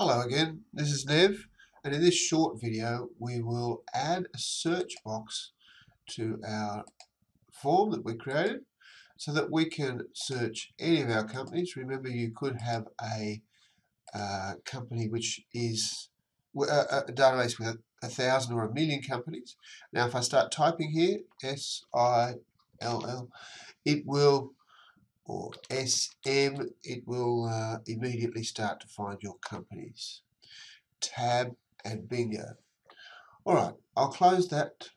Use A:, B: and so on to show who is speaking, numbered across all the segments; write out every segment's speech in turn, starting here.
A: Hello again, this is Nev and in this short video we will add a search box to our form that we created so that we can search any of our companies. Remember you could have a uh, company which is a, database with a, a, thousand or a million companies. Now if I start typing here S-I-L-L it will or SM, it will uh, immediately start to find your companies. Tab and bingo. Alright, I'll close that.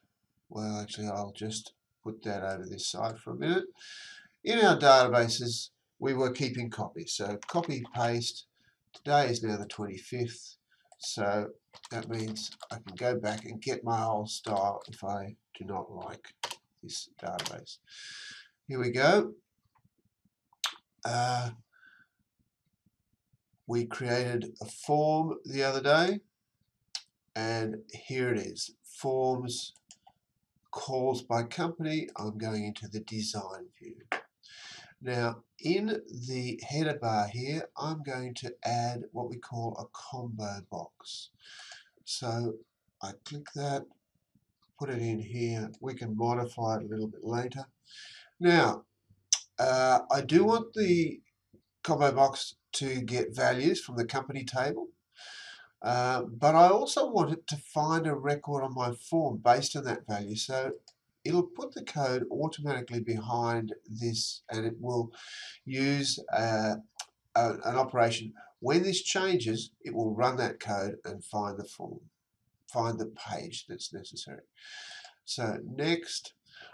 A: Well, actually, I'll just put that over this side for a minute. In our databases, we were keeping copies. So copy, paste. Today is now the 25th. So that means I can go back and get my old style if I do not like this database. Here we go uh, we created a form the other day and here it is. Forms calls by company. I'm going into the design view. Now in the header bar here I'm going to add what we call a combo box. So I click that put it in here. We can modify it a little bit later. Now uh, I do want the combo box to get values from the company table. Uh, but I also want it to find a record on my form based on that value. So it'll put the code automatically behind this and it will use uh, a, an operation. When this changes, it will run that code and find the form, find the page that's necessary. So next,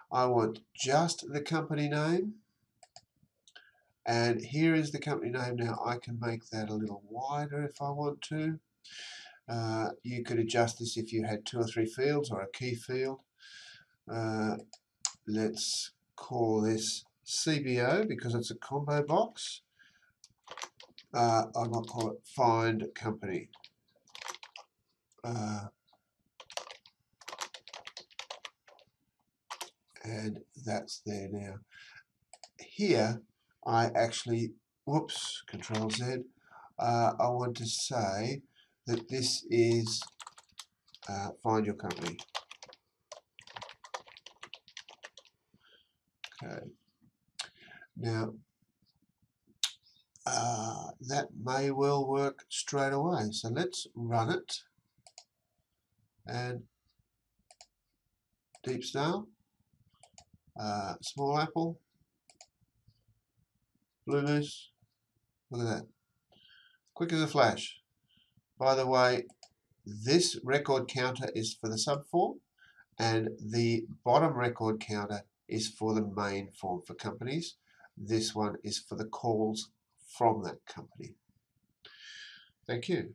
A: I want just the company name. And here is the company name now. I can make that a little wider if I want to. Uh, you could adjust this if you had two or three fields or a key field. Uh, let's call this CBO because it's a combo box. Uh, I might call it find company. Uh, and that's there now. Here I actually, whoops, Control Z, uh, I want to say that this is uh, find your company. Okay. Now, uh, that may well work straight away. So let's run it. And Deep Style, uh, Small Apple, Blue Moose. Look at that. Quick as a flash. By the way, this record counter is for the subform and the bottom record counter is for the main form for companies. This one is for the calls from that company. Thank you.